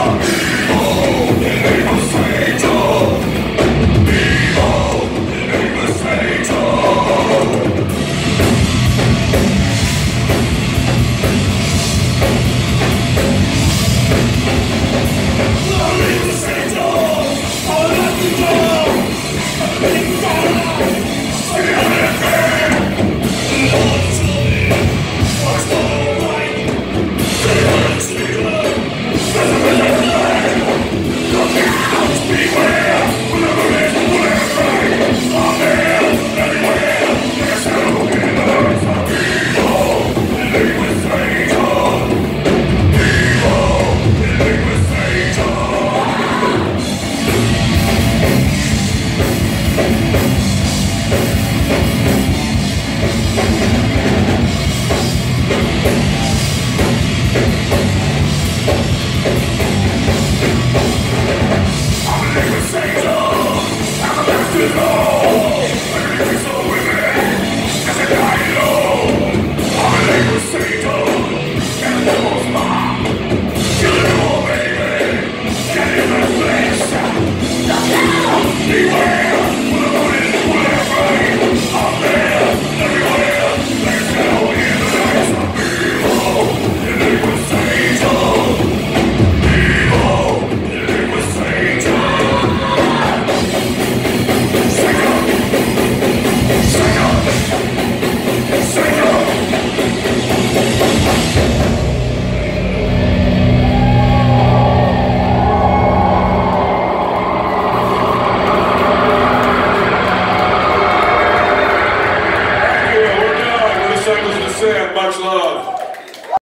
Son.